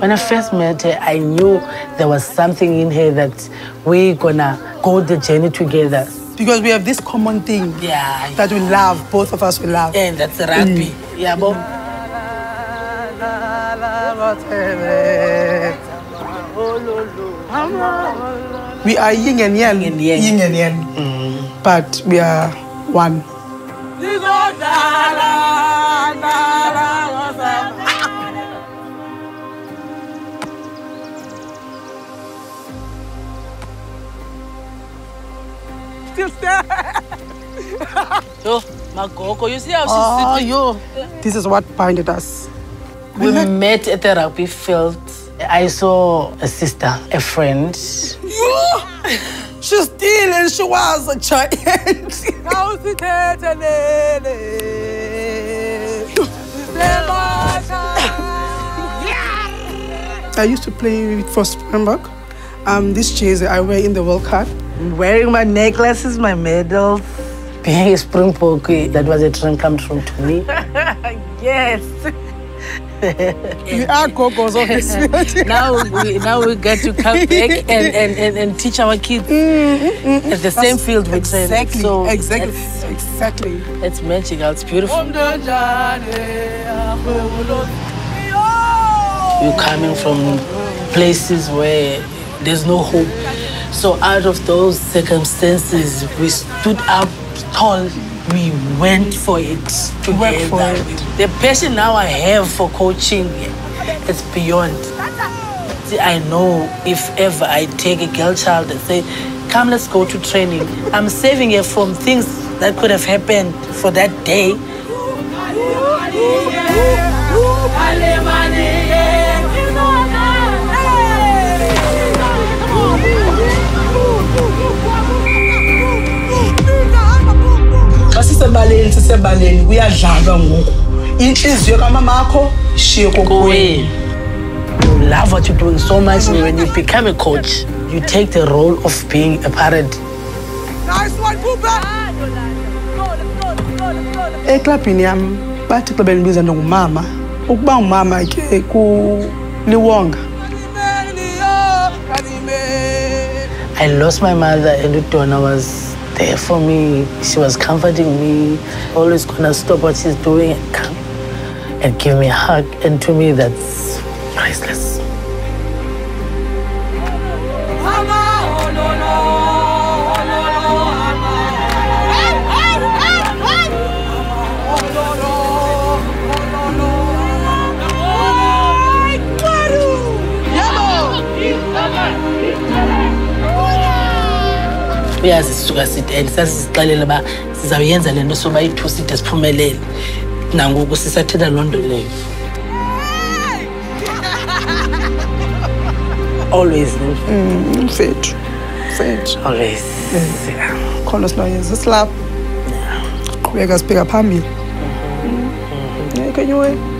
When I first met her, I knew there was something in her that we're gonna go the journey together. Because we have this common thing Yeah, that we love, both of us we love. and that's rugby. Yeah, but We are yin and yang. Yin and yang. Yin and yang. Mm. But we are one. Still there. yo, Magoko, you see how she's Oh, sitting? yo. This is what binded us. We met at the rugby field. I saw a sister, a friend. Yo! She's still and she was a giant. I used to play for Springbok. Um, this jersey I wear in the World Cup. Wearing my necklaces, my medals. Being a Springbok, that was a dream come true to me. yes. We are gogos of this now we now we get to come back and, and, and, and teach our kids at the same field we train. Exactly, So exactly, It's, exactly. it's magical. It's beautiful. You're coming from places where there's no hope. So out of those circumstances, we stood up tall. We went for it together. Work for it. The passion now I have for coaching, is beyond. See, I know if ever I take a girl child and say, come, let's go to training, I'm saving her from things that could have happened for that day. Sisebaleni sisebaleni kuyadlalwa ngoku. Intliziyo kamamakho ishiye kokuweni You love what you're doing so much, and when you become a coach, you take the role of being a parent. eklabhini yam bathi xa bendibiza ndongumama ukuba ngumama ke kuliwonga. I lost my mother, and Udona was there for me. She was comforting me, always gonna stop what she's doing and come and give me a hug. And to me, that's priceless. Uyazi sisuka sithi and sasizixelela uba sizawuyenza le nto soba iyi-two side siphumelele nangoku sisathetha loo nto leyo. Always mfethu mfethu. Always. Yeah. khona sinoyenza silapho qhubeka sibheka phambili. Ngekho enye way